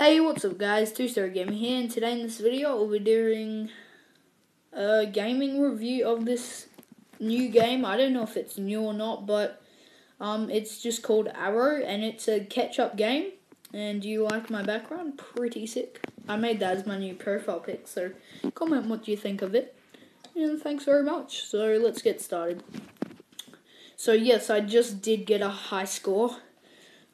Hey, what's up guys, Two Story Gaming here, and today in this video we'll be doing a gaming review of this new game. I don't know if it's new or not, but um, it's just called Arrow, and it's a Ketchapp game. And do you like my background? Pretty sick. I made that as my new profile pic, so comment what you think of it. And thanks very much. So let's get started. So yes, I just did get a high score,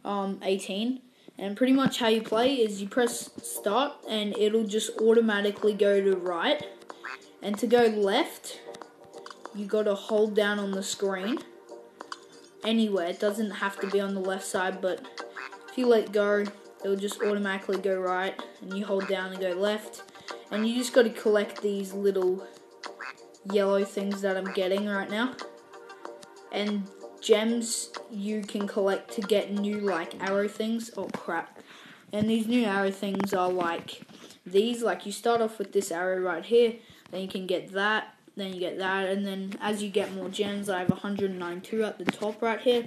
um, 18. And pretty much how you play is you press start and it'll just automatically go to right. And to go left, you got to hold down on the screen. Anywhere, it doesn't have to be on the left side, but if you let go, it'll just automatically go right. And you hold down and go left. And you just got to collect these little yellow things that I'm getting right now. And gems you can collect to get new like arrow things. Oh crap. And these new arrow things are like these, like you start off with this arrow right here, then you can get that, then you get that, and then as you get more gems, I have 192 at the top right here,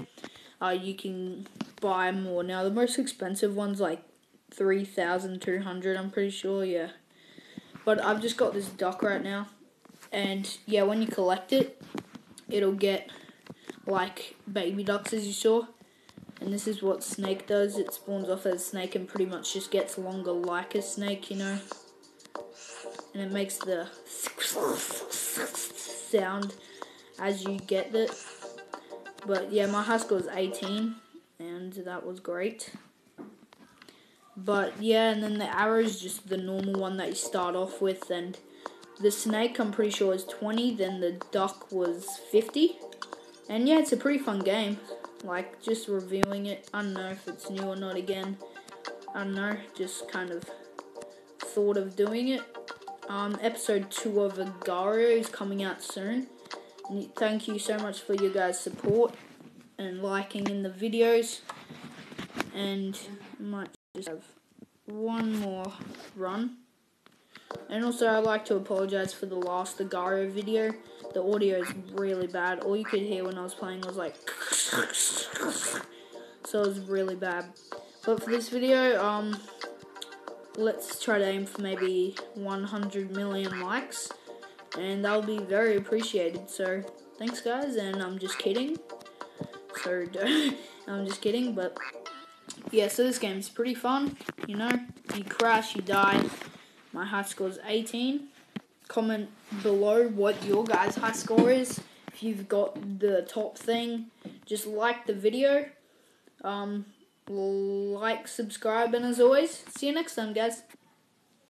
uh, you can buy more. Now the most expensive one's like 3,200, I'm pretty sure, yeah. But I've just got this duck right now, and yeah, when you collect it, it'll get like baby ducks as you saw. And this is what snake does. It spawns off as a snake and pretty much just gets longer like a snake, you know. And it makes the sound as you get it. But yeah, my high score is 18 and that was great. But yeah, and then the arrow is just the normal one that you start off with and the snake I'm pretty sure is 20, then the duck was 50. And yeah, it's a pretty fun game. Like, just reviewing it. I don't know if it's new or not again. I don't know. Just kind of thought of doing it. Um, episode 2 of Agar.io is coming out soon. And thank you so much for your guys' support and liking in the videos. And I might just have one more run. And also, I'd like to apologize for the last Agar.io video. The audio is really bad. All you could hear when I was playing was like, so it was really bad. But for this video, um, let's try to aim for maybe 100 million likes, and that'll be very appreciated. So, thanks, guys, and I'm just kidding. So, I'm just kidding, but yeah, so this game's pretty fun. You know, you crash, you die. My high score is 18. Comment below what your guys' high score is. If you've got the top thing, just like the video. Um, like, subscribe, and as always, see you next time, guys.